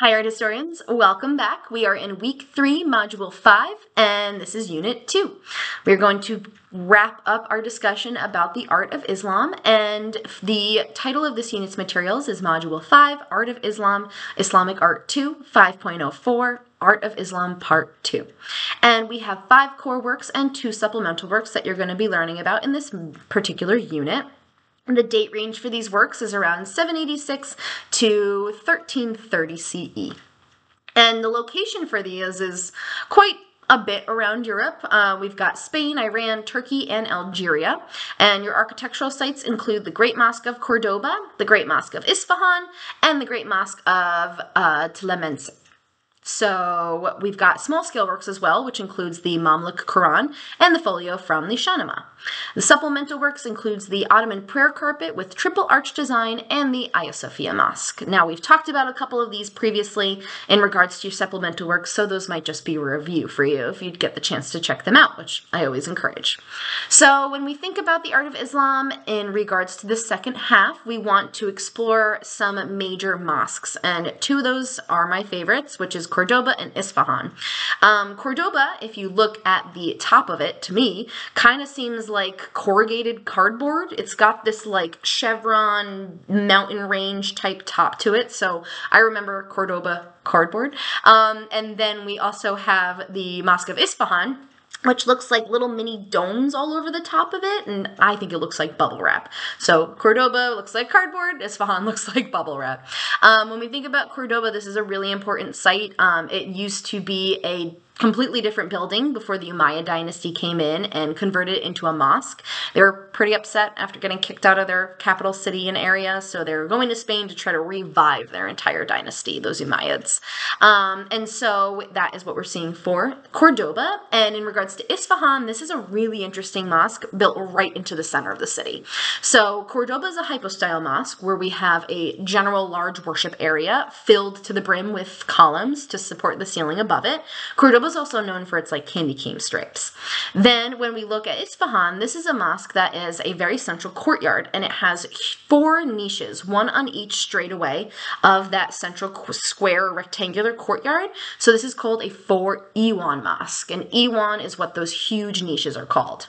Hi art historians, welcome back. We are in week three, module five, and this is unit two. We're going to wrap up our discussion about the art of Islam, and the title of this unit's materials is module five, Art of Islam, Islamic Art 2, 5.04, Art of Islam Part 2. And we have five core works and two supplemental works that you're going to be learning about in this particular unit. The date range for these works is around 786 to 1330 CE. And the location for these is quite a bit around Europe. Uh, we've got Spain, Iran, Turkey, and Algeria. And your architectural sites include the Great Mosque of Cordoba, the Great Mosque of Isfahan, and the Great Mosque of uh, Tlemcen. So we've got small scale works as well, which includes the Mamluk Quran and the folio from the Shahnameh. The supplemental works includes the Ottoman prayer carpet with triple arch design and the Hagia Sophia Mosque. Now we've talked about a couple of these previously in regards to your supplemental works, so those might just be a review for you if you'd get the chance to check them out, which I always encourage. So when we think about the art of Islam in regards to the second half, we want to explore some major mosques, and two of those are my favorites, which is Cordoba and Isfahan. Um, Cordoba, if you look at the top of it, to me, kind of seems like corrugated cardboard. It's got this like chevron mountain range type top to it. So I remember Cordoba cardboard. Um, and then we also have the Mosque of Isfahan, which looks like little mini domes all over the top of it, and I think it looks like bubble wrap. So Cordoba looks like cardboard, Isfahan looks like bubble wrap. Um, when we think about Cordoba, this is a really important site. Um, it used to be a completely different building before the Umayyad dynasty came in and converted it into a mosque. They were pretty upset after getting kicked out of their capital city and area, so they were going to Spain to try to revive their entire dynasty, those Umayyads. Um, and so that is what we're seeing for Cordoba. And in regards to Isfahan, this is a really interesting mosque built right into the center of the city. So Cordoba is a hypostyle mosque where we have a general large worship area filled to the brim with columns to support the ceiling above it. Cordoba is also known for its like candy cane stripes. Then when we look at Isfahan, this is a mosque that is a very central courtyard and it has four niches, one on each straightaway of that central square rectangular courtyard. So this is called a four Iwan mosque and Iwan is what those huge niches are called.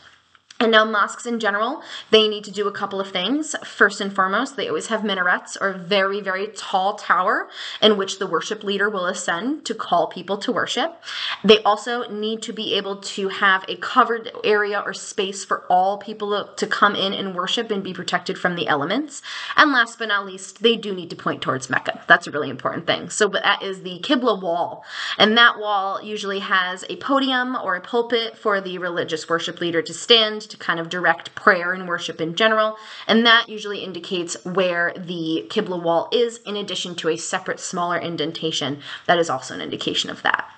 And now mosques in general, they need to do a couple of things. First and foremost, they always have minarets or very, very tall tower in which the worship leader will ascend to call people to worship. They also need to be able to have a covered area or space for all people to come in and worship and be protected from the elements. And last but not least, they do need to point towards Mecca. That's a really important thing. So that is the Qibla wall. And that wall usually has a podium or a pulpit for the religious worship leader to stand to kind of direct prayer and worship in general, and that usually indicates where the Qibla wall is, in addition to a separate smaller indentation that is also an indication of that.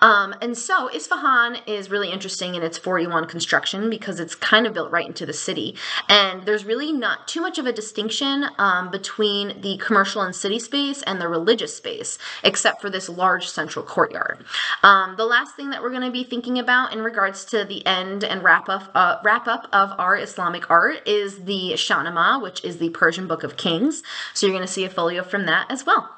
Um, and so Isfahan is really interesting in its four Iwan construction because it's kind of built right into the city. And there's really not too much of a distinction um, between the commercial and city space and the religious space, except for this large central courtyard. Um, the last thing that we're going to be thinking about in regards to the end and wrap up, uh, wrap up of our Islamic art is the Shahnameh, which is the Persian Book of Kings. So you're going to see a folio from that as well.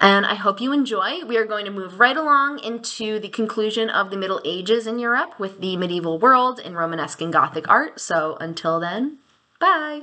And I hope you enjoy. We are going to move right along into the conclusion of the Middle Ages in Europe with the medieval world in Romanesque and Gothic art. So until then, bye.